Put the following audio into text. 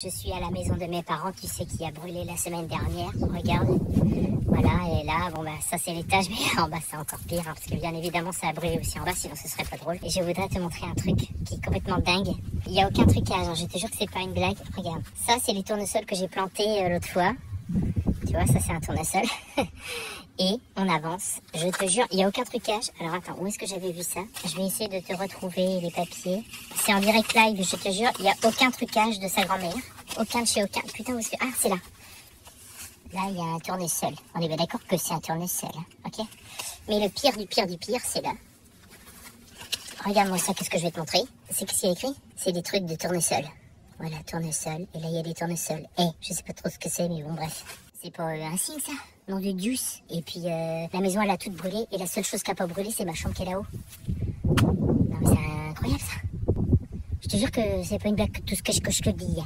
Je suis à la maison de mes parents, tu sais qui a brûlé la semaine dernière. Regarde, voilà, et là, bon bah ça c'est l'étage, mais en bas c'est encore pire, hein, parce que bien évidemment ça a brûlé aussi en bas, sinon ce serait pas drôle. Et je voudrais te montrer un truc qui est complètement dingue. Il y a aucun trucage, hein, je te jure que c'est pas une blague. Regarde, ça c'est les tournesols que j'ai plantés euh, l'autre fois. Tu vois, ça c'est un tournesol. et on avance. Je te jure, il n'y a aucun trucage. Alors attends, où est-ce que j'avais vu ça? Je vais essayer de te retrouver les papiers. C'est en direct live, je te jure, il n'y a aucun trucage de sa grand-mère. Aucun de chez aucun. Putain, où est-ce que... Ah, c'est là. Là, il y a un tournesol. On est bien d'accord que c'est un tournesol, hein, ok? Mais le pire du pire du pire, c'est là. Regarde-moi ça, qu'est-ce que je vais te montrer? C'est qu'est-ce qu'il y a écrit C'est des trucs de tournesol. Voilà, tournesol. Et là, il y a des tournesols. Eh, je sais pas trop ce que c'est, mais bon, bref. C'est pas un signe, ça Nom de Dieu. Et puis, euh, la maison, elle a toute brûlé. Et la seule chose qui a pas brûlé, c'est ma chambre qui est là-haut. Non, mais c'est incroyable, ça. Je te jure que c'est pas une blague, tout ce que je, que je te dis.